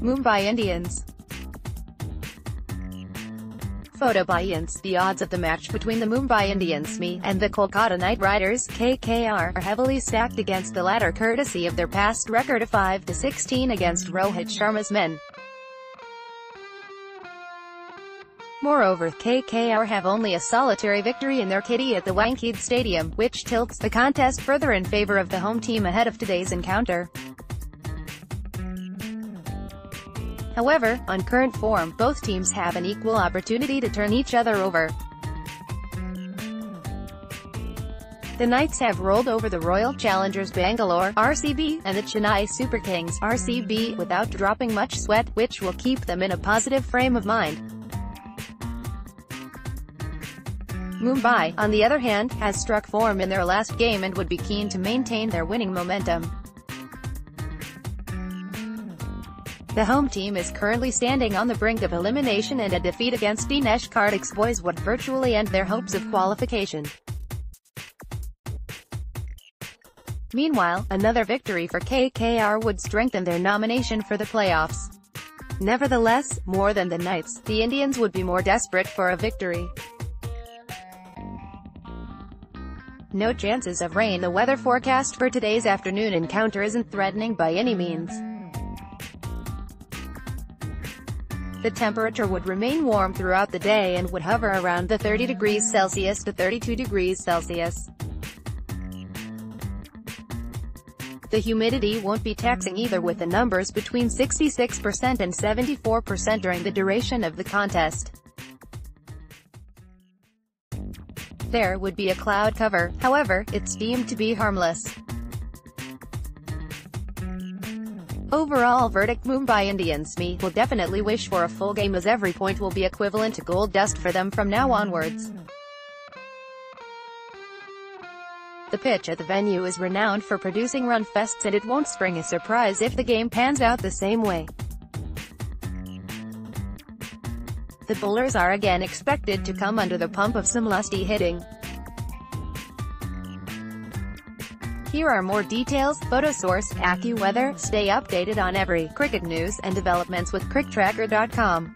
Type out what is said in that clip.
Mumbai Indians Photo by IANS. The odds of the match between the Mumbai Indians (MI) and the Kolkata Knight Riders KKR are heavily stacked against the latter courtesy of their past record of 5-16 against Rohit Sharma's men. Moreover, KKR have only a solitary victory in their kitty at the Wankhede Stadium, which tilts the contest further in favour of the home team ahead of today's encounter. However, on current form, both teams have an equal opportunity to turn each other over. The Knights have rolled over the Royal Challengers Bangalore RCB, and the Chennai Super Kings RCB, without dropping much sweat, which will keep them in a positive frame of mind. Mumbai, on the other hand, has struck form in their last game and would be keen to maintain their winning momentum. The home team is currently standing on the brink of elimination and a defeat against Dinesh Karthik's boys would virtually end their hopes of qualification. Meanwhile, another victory for KKR would strengthen their nomination for the playoffs. Nevertheless, more than the Knights, the Indians would be more desperate for a victory. No chances of rain The weather forecast for today's afternoon encounter isn't threatening by any means. The temperature would remain warm throughout the day and would hover around the 30 degrees Celsius to 32 degrees Celsius. The humidity won't be taxing either with the numbers between 66% and 74% during the duration of the contest. There would be a cloud cover, however, it's deemed to be harmless. Overall verdict Mumbai Indians me will definitely wish for a full game as every point will be equivalent to gold dust for them from now onwards. The pitch at the venue is renowned for producing run fests and it won't spring a surprise if the game pans out the same way. The bowlers are again expected to come under the pump of some lusty hitting. Here are more details, photo source, AccuWeather, stay updated on every cricket news and developments with CricTracker.com.